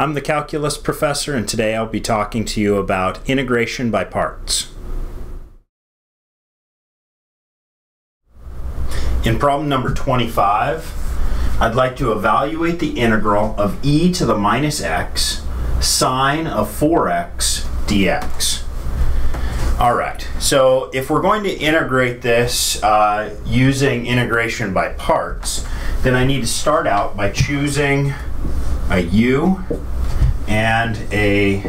I'm the calculus professor and today I'll be talking to you about integration by parts. In problem number 25, I'd like to evaluate the integral of e to the minus x sine of 4x dx. All right, so if we're going to integrate this uh, using integration by parts, then I need to start out by choosing a u and a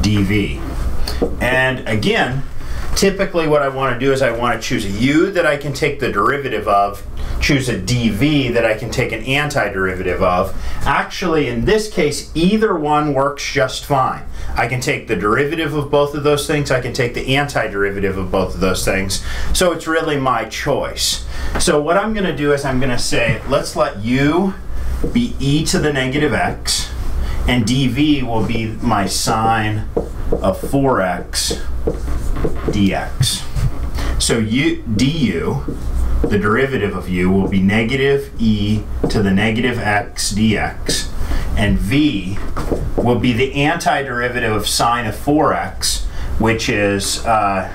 dv. And again, typically what I want to do is I want to choose a u that I can take the derivative of choose a dv that I can take an antiderivative of. Actually, in this case, either one works just fine. I can take the derivative of both of those things, I can take the antiderivative of both of those things. So it's really my choice. So what I'm going to do is I'm going to say, let's let u be e to the negative x, and dv will be my sine of 4x dx. So u, du the derivative of u will be negative e to the negative x dx, and v will be the antiderivative of sine of 4x, which is uh,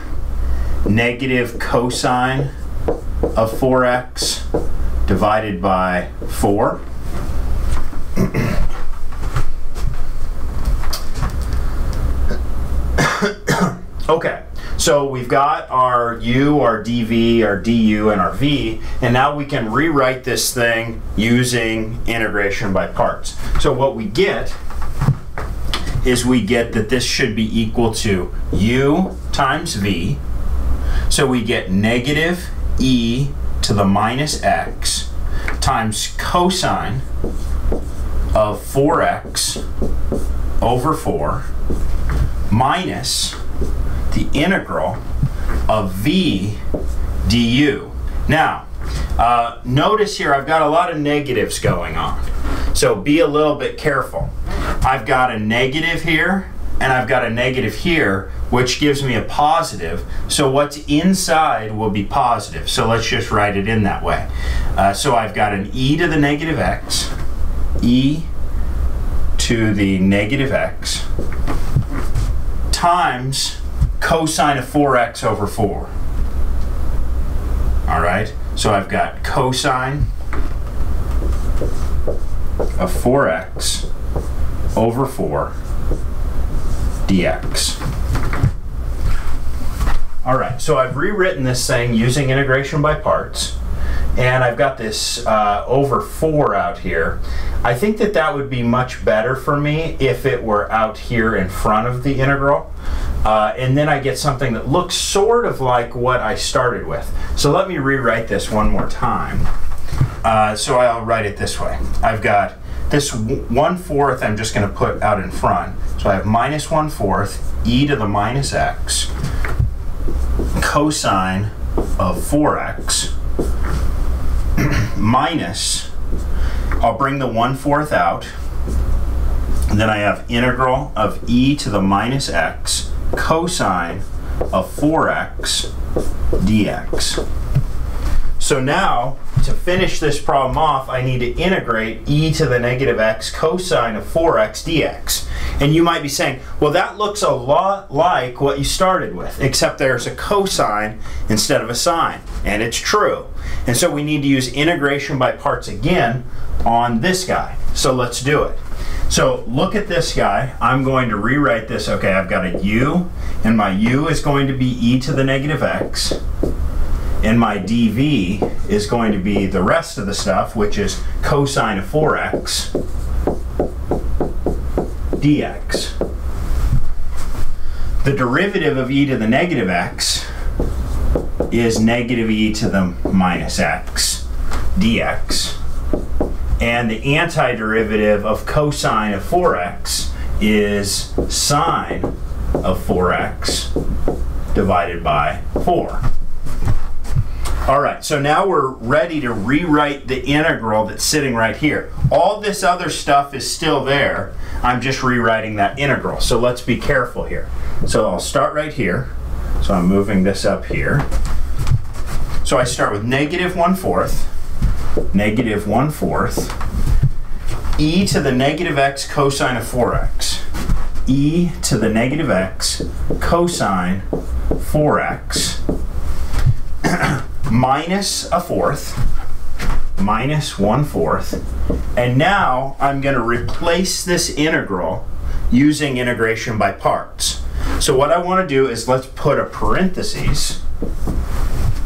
negative cosine of 4x divided by 4. okay. So we've got our u, our dv, our du, and our v, and now we can rewrite this thing using integration by parts. So what we get is we get that this should be equal to u times v. So we get negative e to the minus x times cosine of 4x over 4 minus the integral of v du. Now, uh, notice here I've got a lot of negatives going on. So be a little bit careful. I've got a negative here and I've got a negative here which gives me a positive. So what's inside will be positive. So let's just write it in that way. Uh, so I've got an e to the negative x, e to the negative x, times cosine of 4x over 4. All right, so I've got cosine of 4x over 4 dx. All right, so I've rewritten this thing using integration by parts and I've got this uh, over 4 out here. I think that that would be much better for me if it were out here in front of the integral. Uh, and then I get something that looks sort of like what I started with. So let me rewrite this one more time. Uh, so I'll write it this way. I've got this 1 fourth I'm just going to put out in front. So I have minus 1 fourth e to the minus x cosine of 4x minus, I'll bring the 1 fourth out, and then I have integral of e to the minus x cosine of 4x dx. So now, to finish this problem off, I need to integrate e to the negative x cosine of 4x dx. And you might be saying, well, that looks a lot like what you started with, except there's a cosine instead of a sine. And it's true. And so we need to use integration by parts again on this guy. So let's do it. So look at this guy. I'm going to rewrite this. Okay, I've got a u, and my u is going to be e to the negative x. And my dv is going to be the rest of the stuff, which is cosine of 4x dx. The derivative of e to the negative x is negative e to the minus x dx and the antiderivative of cosine of 4x is sine of 4x divided by 4. All right, so now we're ready to rewrite the integral that's sitting right here. All this other stuff is still there. I'm just rewriting that integral. So let's be careful here. So I'll start right here. So I'm moving this up here. So I start with negative 1 fourth negative 1 fourth e to the negative x cosine of 4x. e to the negative x cosine 4x minus a fourth, minus one fourth. And now I'm going to replace this integral using integration by parts. So what I want to do is let's put a parenthesis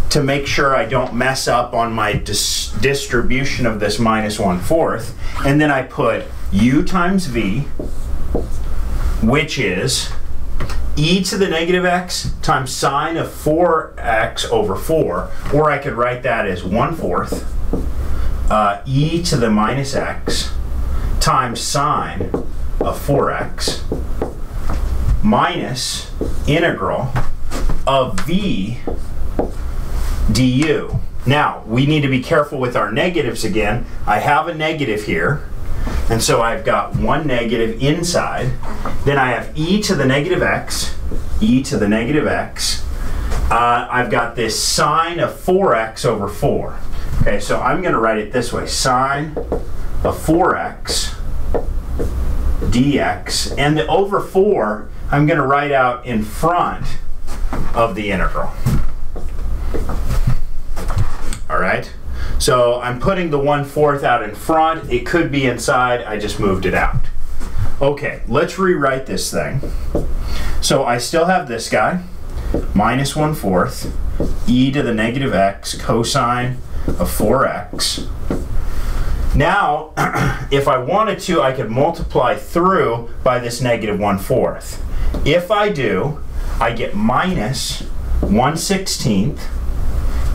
to make sure I don't mess up on my dis distribution of this minus one fourth. And then I put u times v, which is e to the negative x times sine of 4x over 4, or I could write that as 1 fourth uh, e to the minus x times sine of 4x minus integral of v du. Now, we need to be careful with our negatives again. I have a negative here, and so I've got one negative inside. Then I have e to the negative x, e to the negative x. Uh, I've got this sine of 4x over 4. Okay, so I'm going to write it this way. Sine of 4x dx. And the over 4, I'm going to write out in front of the integral. All right? So I'm putting the 1 fourth out in front. It could be inside. I just moved it out. Okay, let's rewrite this thing. So I still have this guy, minus 1 fourth, e to the negative x cosine of 4x. Now, if I wanted to, I could multiply through by this negative 1 fourth. If I do, I get minus 1 16th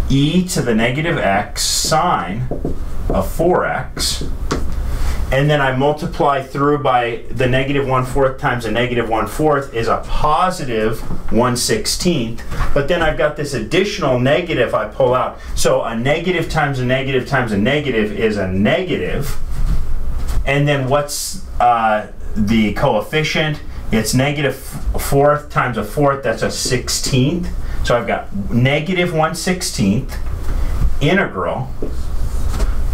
e to the negative x sine of 4x and then I multiply through by the negative 1 fourth times a negative 1 fourth is a positive 1 16th. But then I've got this additional negative I pull out. So a negative times a negative times a negative is a negative. And then what's uh, the coefficient? It's negative fourth times a fourth, that's a 16th. So I've got negative 1 16th integral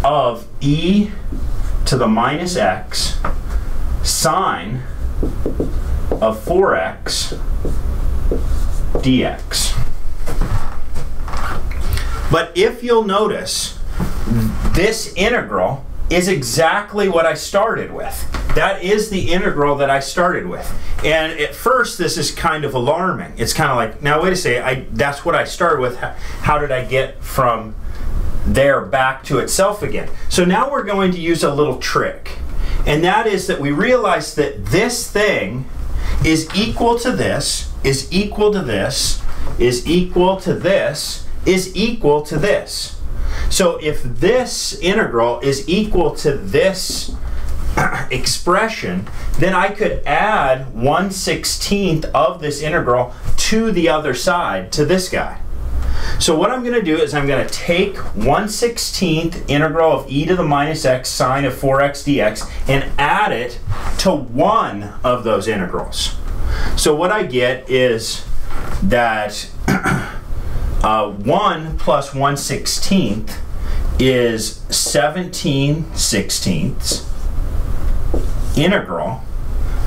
of e to the minus x sine of 4x dx. But if you'll notice, this integral is exactly what I started with. That is the integral that I started with. And at first, this is kind of alarming. It's kind of like, now wait a second, I, that's what I started with. How, how did I get from there back to itself again. So now we're going to use a little trick. And that is that we realize that this thing is equal to this, is equal to this, is equal to this, is equal to this. So if this integral is equal to this expression, then I could add 1 16th of this integral to the other side, to this guy. So what I'm going to do is I'm going to take 1 16th integral of e to the minus x sine of 4x dx and add it to one of those integrals. So what I get is that uh, 1 plus 1 16th is 17 sixteenths integral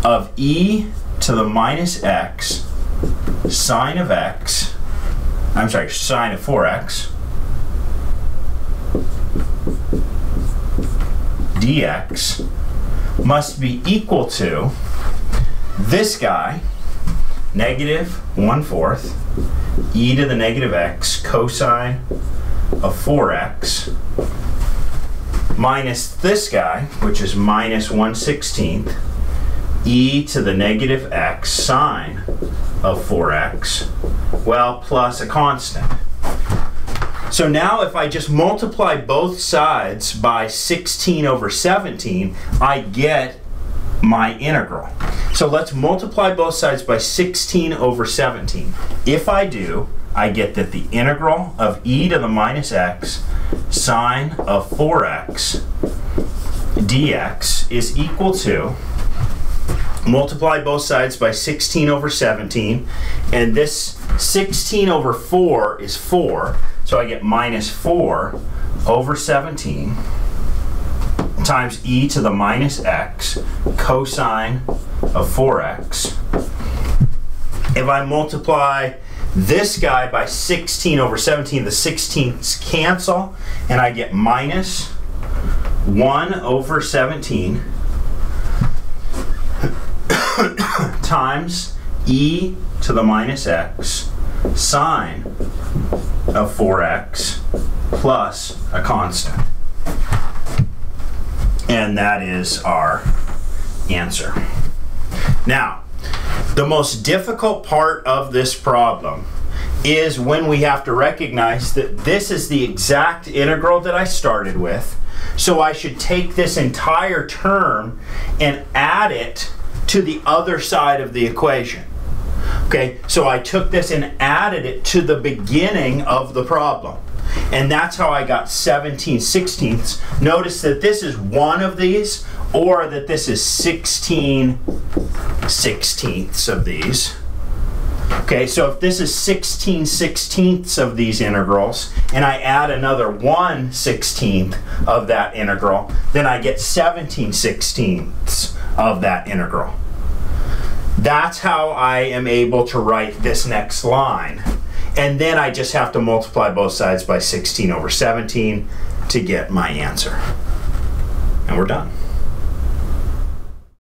of e to the minus x sine of x I'm sorry, sine of 4x dx must be equal to this guy, negative 1 fourth, e to the negative x cosine of 4x, minus this guy, which is minus 1 16th, e to the negative x sine of 4x, well, plus a constant. So now if I just multiply both sides by 16 over 17, I get my integral. So let's multiply both sides by 16 over 17. If I do, I get that the integral of e to the minus x sine of 4x dx is equal to multiply both sides by 16 over 17 and this 16 over 4 is 4 so I get minus 4 over 17 times e to the minus x cosine of 4x. If I multiply this guy by 16 over 17, the 16s cancel, and I get minus 1 over 17 times e to the minus x sine of 4x plus a constant. And that is our answer. Now, the most difficult part of this problem is when we have to recognize that this is the exact integral that I started with. So I should take this entire term and add it to the other side of the equation. Okay, so I took this and added it to the beginning of the problem. And that's how I got 17 sixteenths. Notice that this is one of these, or that this is 16 sixteenths of these. Okay, so if this is 16 sixteenths of these integrals, and I add another 1 16th of that integral, then I get 17 sixteenths of that integral. That's how I am able to write this next line. And then I just have to multiply both sides by 16 over 17 to get my answer. And we're done.